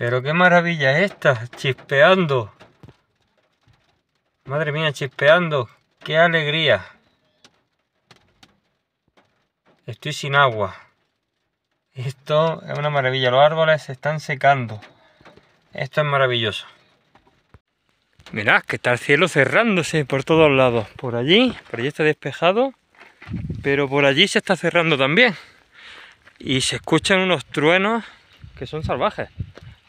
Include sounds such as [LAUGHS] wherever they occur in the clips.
Pero qué maravilla es esta, chispeando. Madre mía, chispeando. Qué alegría. Estoy sin agua. Esto es una maravilla. Los árboles se están secando. Esto es maravilloso. Mirad que está el cielo cerrándose por todos lados. Por allí, por allí está despejado. Pero por allí se está cerrando también. Y se escuchan unos truenos que son salvajes.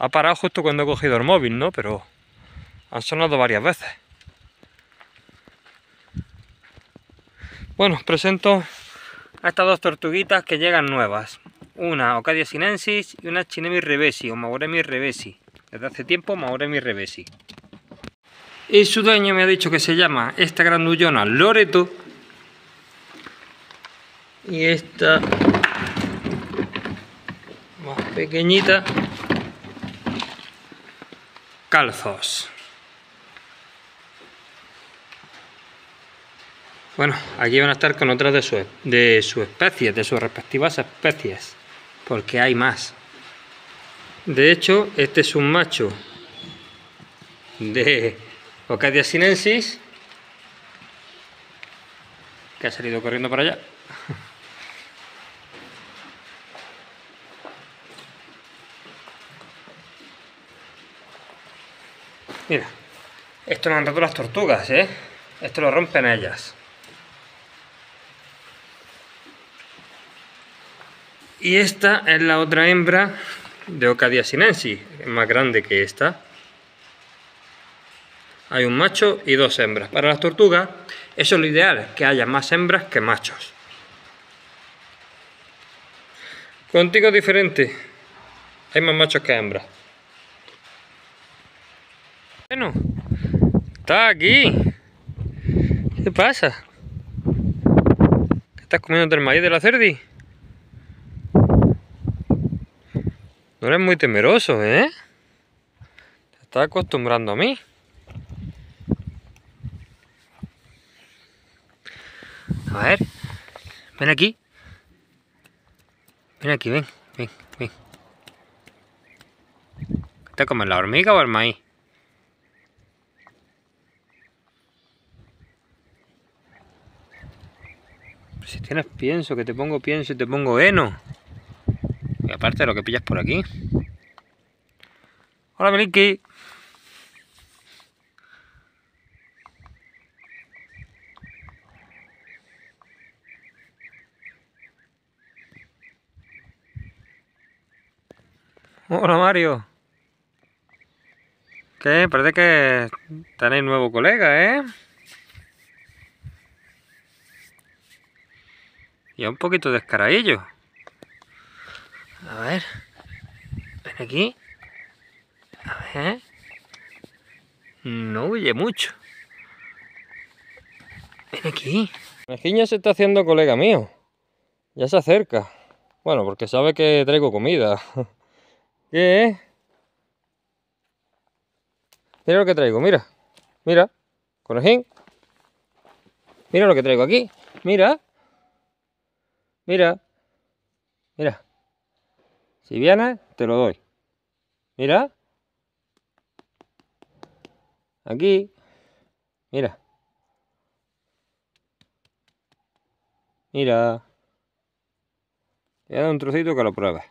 Ha parado justo cuando he cogido el móvil, ¿no? Pero han sonado varias veces. Bueno, presento a estas dos tortuguitas que llegan nuevas. Una Ocadia sinensis y una Chinemi revesi o Mauremi revesi. Desde hace tiempo Mauremi revesi. Y su dueño me ha dicho que se llama esta grandullona Loreto. Y esta más pequeñita calzos. Bueno, aquí van a estar con otras de su, de su especie, de sus respectivas especies, porque hay más. De hecho, este es un macho de Ocadia sinensis que ha salido corriendo para allá. Mira, esto lo han roto las tortugas, ¿eh? Esto lo rompen ellas. Y esta es la otra hembra de Ocadia sinensis, más grande que esta. Hay un macho y dos hembras. Para las tortugas, eso es lo ideal, que haya más hembras que machos. Contigo es diferente. Hay más machos que hembras. Bueno, está aquí. ¿Qué pasa? ¿Estás comiendo el maíz de la cerdi? No eres muy temeroso, ¿eh? Te estás acostumbrando a mí. A ver, ven aquí. Ven aquí, ven, ven, ven. ¿Te comes la hormiga o el maíz? Si tienes pienso, que te pongo pienso y te pongo heno. Y aparte de lo que pillas por aquí. Hola, Meliki. Hola, Mario. ¿Qué? Parece que tenéis nuevo colega, ¿eh? Y un poquito descaradillo. A ver. Ven aquí. A ver. No huye mucho. Ven aquí. ya se está haciendo colega mío. Ya se acerca. Bueno, porque sabe que traigo comida. [LAUGHS] ¿Qué? Mira lo que traigo, mira. Mira. Conejín. Mira lo que traigo aquí. Mira. Mira. Mira. Si vienes, te lo doy. Mira. Aquí. Mira. Mira. Te voy a dar un trocito que lo pruebes.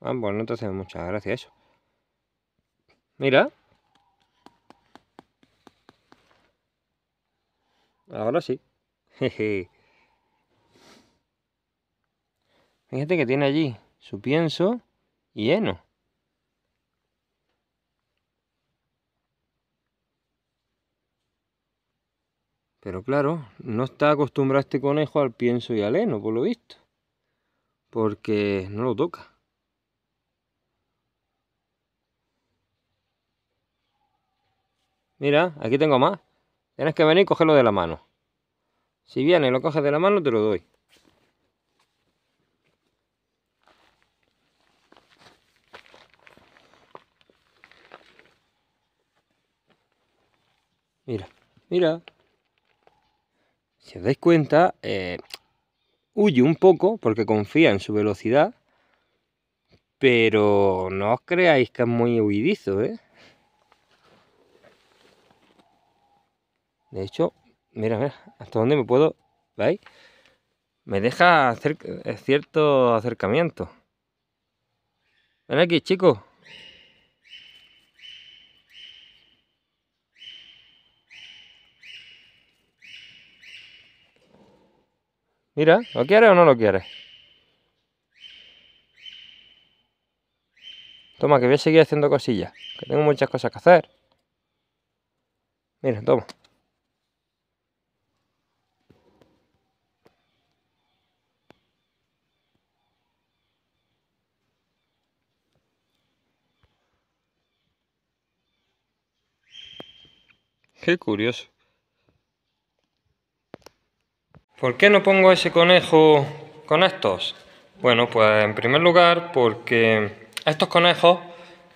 Ah, pues no te hace muchas gracias eso. Mira. Ahora sí. Jeje. Fíjate que tiene allí su pienso y heno. Pero claro, no está acostumbrado este conejo al pienso y al heno, por lo visto. Porque no lo toca. Mira, aquí tengo más. Tienes que venir y cogerlo de la mano. Si viene y lo coges de la mano, te lo doy. Mira, mira. Si os dais cuenta, eh, huye un poco porque confía en su velocidad. Pero no os creáis que es muy huidizo, ¿eh? De hecho, mira, mira, hasta dónde me puedo... ¿Veis? Me deja hacer cierto acercamiento. Ven aquí, chicos. Mira, ¿lo quieres o no lo quieres? Toma, que voy a seguir haciendo cosillas. Que tengo muchas cosas que hacer. Mira, toma. Qué curioso. ¿Por qué no pongo ese conejo con estos? Bueno, pues en primer lugar porque estos conejos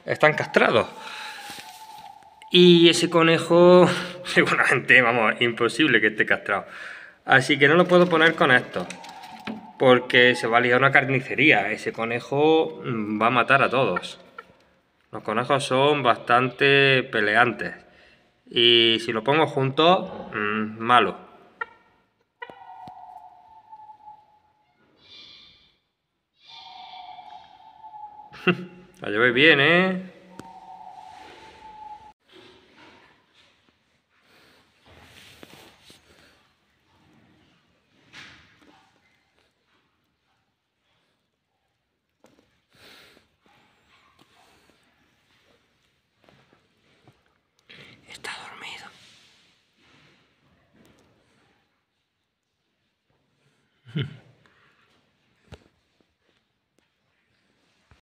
están castrados. Y ese conejo, [LAUGHS] seguramente, vamos, imposible que esté castrado. Así que no lo puedo poner con estos. Porque se va a liar una carnicería. Ese conejo mm, va a matar a todos. Los conejos son bastante peleantes. Y si lo pongo juntos, mm, malo. [LAUGHS] La llevé bien, ¿eh? Hmm. [LAUGHS]